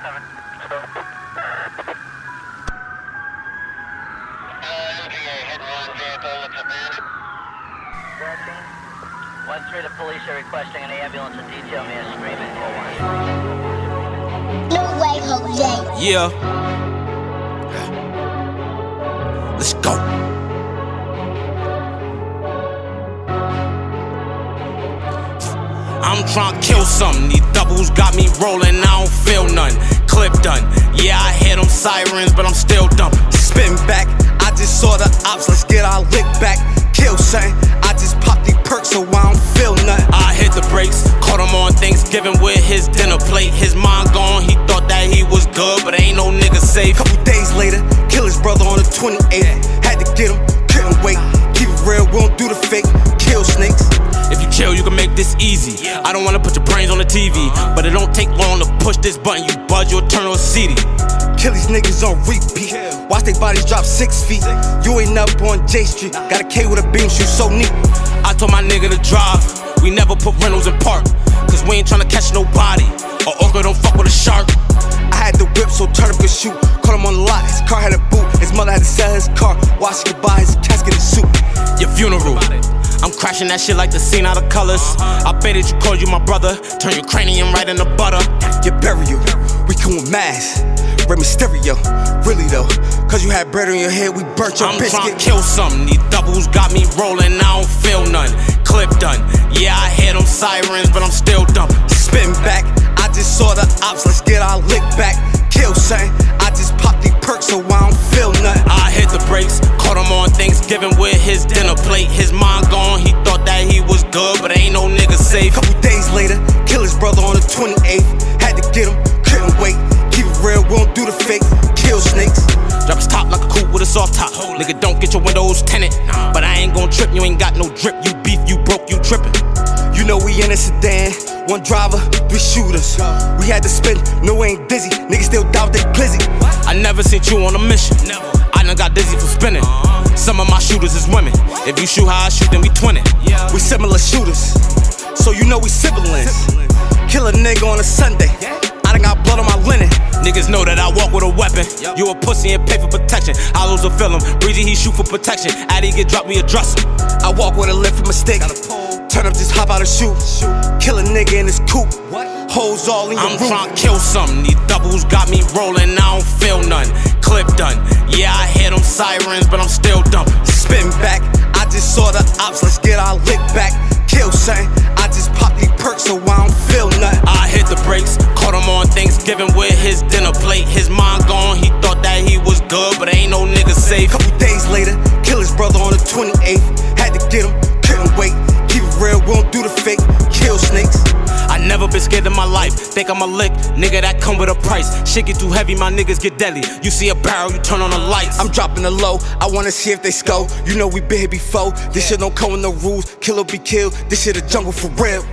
One three, the police are requesting an ambulance and detail me a screaming No way, Jose. Yeah. Let's go. I'm trying to kill something. Doubles got me rolling, I don't feel none. Clip done. Yeah, I hear them sirens, but I'm still dumb. Spin back, I just saw the ops, let's get our lick back. Kill something, I just popped these perks so I don't feel nothing. I hit the brakes, caught him on Thanksgiving with his dinner plate. His mind gone, he thought that he was good, but ain't no nigga safe. Couple days later, kill his brother on the 28th. Had to get him, easy. I don't wanna put your brains on the TV, but it don't take long to push this button. You buzz, you'll turn on CD. Kill these niggas on repeat. Watch they bodies drop six feet. You ain't up on J Street. Got a K with a beam shoot so neat. I told my nigga to drive. We never put rentals in park, cause we ain't tryna catch nobody. Or Orca don't fuck with a shark. I had the whip so turn up could shoot. Caught him on the lot, his car had a boot. His mother had to sell his car. Watch could buy his casket and suit. Your funeral. I'm crashing that shit like the scene out of colors. Uh-huh. I bet it you call you my brother. Turn your cranium right in the butter. Your burial, we come with mass. Rey Mysterio, really though. Cause you had bread on your head, we burnt your I'm trying to kill something. These doubles got me rolling, I don't feel none. Clip done. Yeah, I hear them sirens, but I'm still dumb. Spin back, I just saw the ops, let's get our lick back. Kill something, I just popped these perks so I don't feel nothing. I hit the brakes, caught him on Thanksgiving with his dinner plate. His mind gone, safe. Couple days later, kill his brother on the 28th. Had to get him, couldn't wait. Keep it real, we don't do the fake. Kill snakes. Drop his top like a coupe with a soft top. Nigga, don't get your windows tinted. But I ain't gon' trip, you ain't got no drip. You beef, you broke, you trippin'. You know we in a sedan, one driver, three shooters. We had to spin, no we ain't dizzy. Niggas still doubt they glizzy. I never sent you on a mission. I done got dizzy for spinning. Some of my shooters is women. If you shoot how I shoot, then we twinning. We similar shooters, so you know we siblings. Kill a nigga on a Sunday. I done got blood on my linen. Niggas know that I walk with a weapon. You a pussy and pay for protection. Hollows will fill him. Breezy, he shoot for protection. Addy get drop, we address him. I walk with a lift from a stick. Turn up, just hop out and shoot. Kill a nigga in his coupe. Hoes all in your I'm roof. trying to kill something. These doubles got me rolling, I don't feel none. Clip done. Yeah, I hear them sirens, but I'm still dumb. Spin back, I just saw the ops, let's get our lick back. Kill something, I just popped these perks so I don't feel nothing. I hit the brakes, caught him on Thanksgiving with his dinner plate. His mind gone, he thought that he was good, but ain't no nigga safe. Couple days later, kill his brother on the 28th. Had to get him, couldn't wait. Keep it real, we don't do the fake. Been scared in my life. Think I'm a lick, nigga, that come with a price. Shit get too heavy, my niggas get deadly. You see a barrel, you turn on the lights. I'm dropping the low, I wanna see if they sco. You know we been here before. This shit don't come with no rules. Kill or be killed, this shit a jungle for real.